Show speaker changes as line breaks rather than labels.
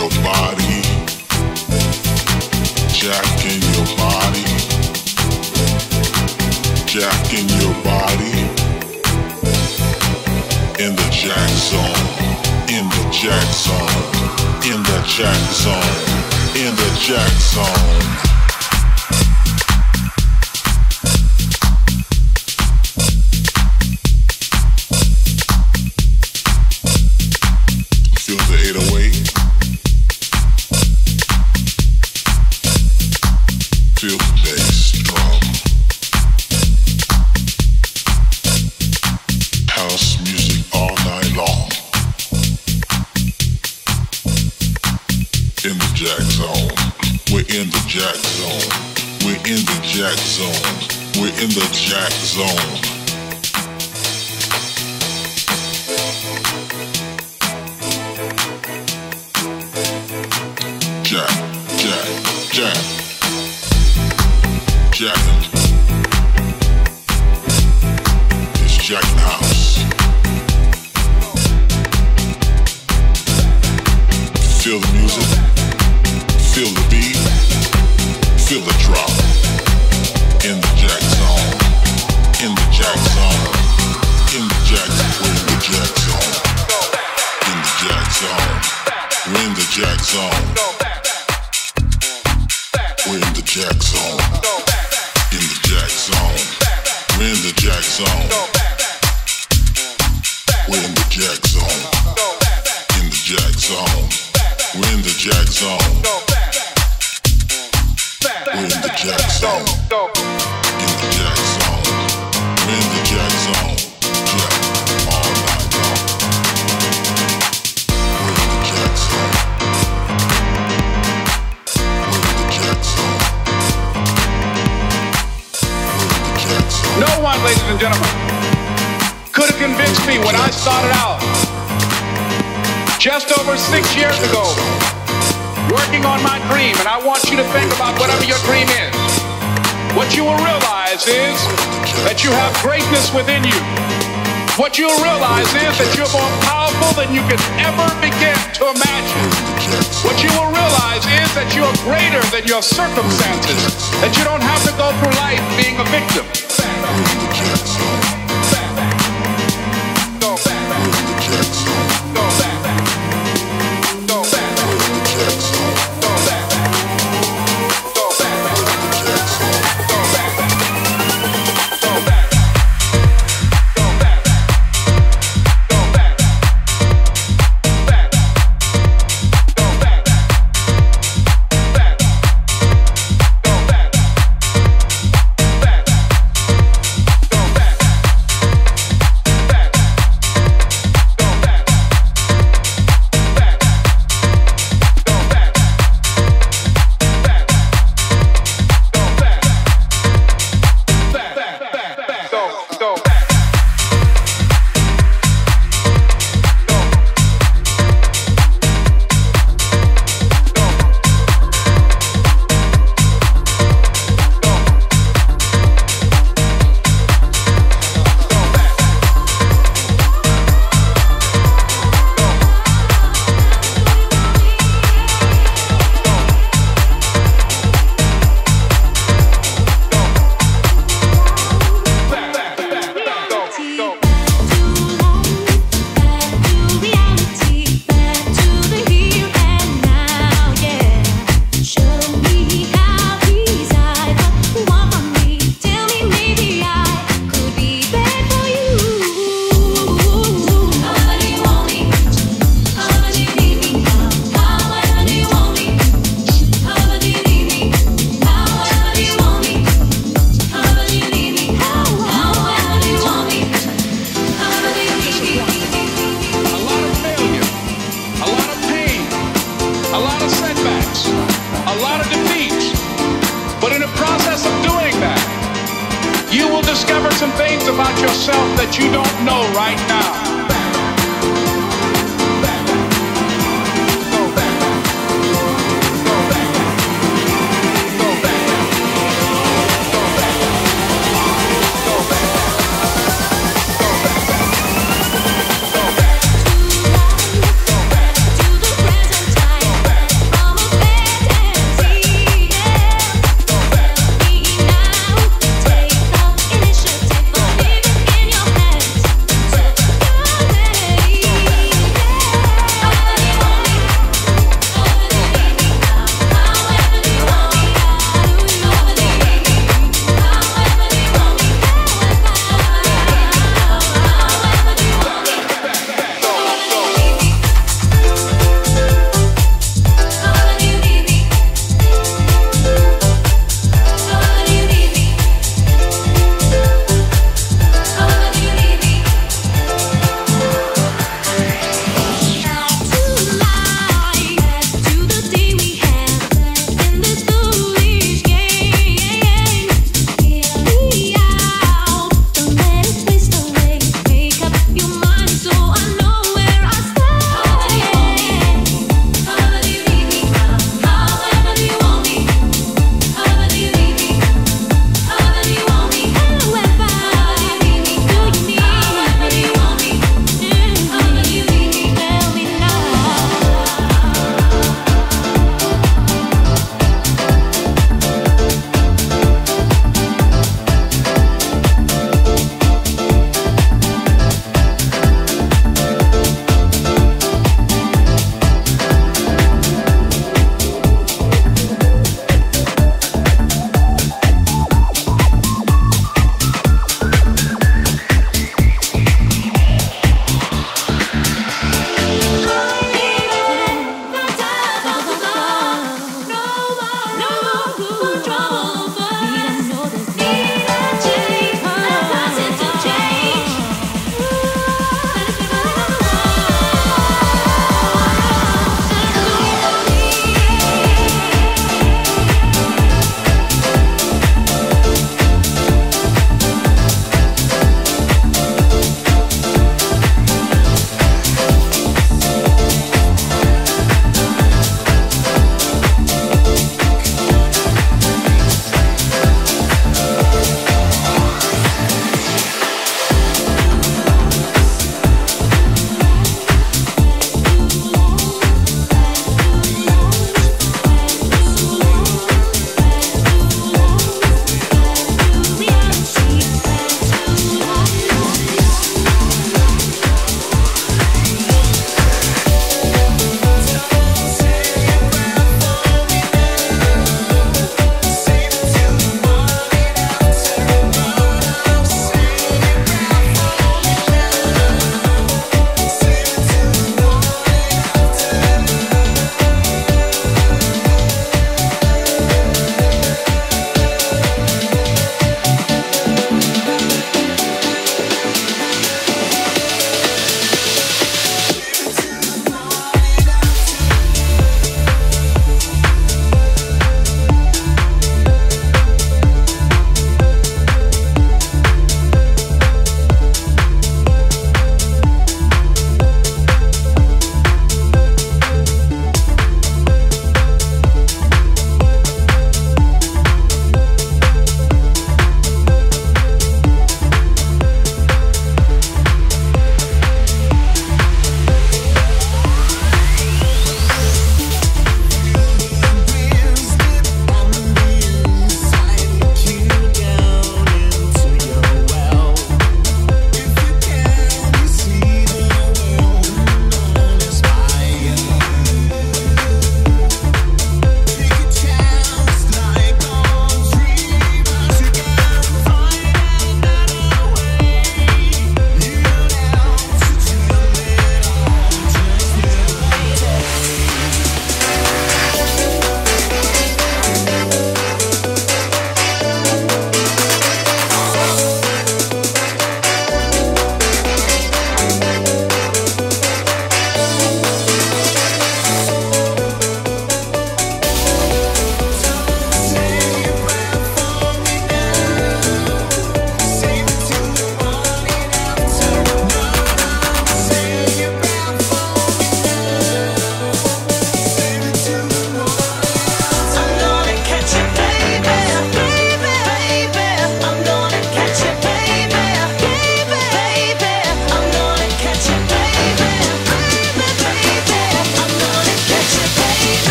your
body, jacking your body, Jack in your body. In the jack zone, in the jack zone, in the jack zone, in the jack zone.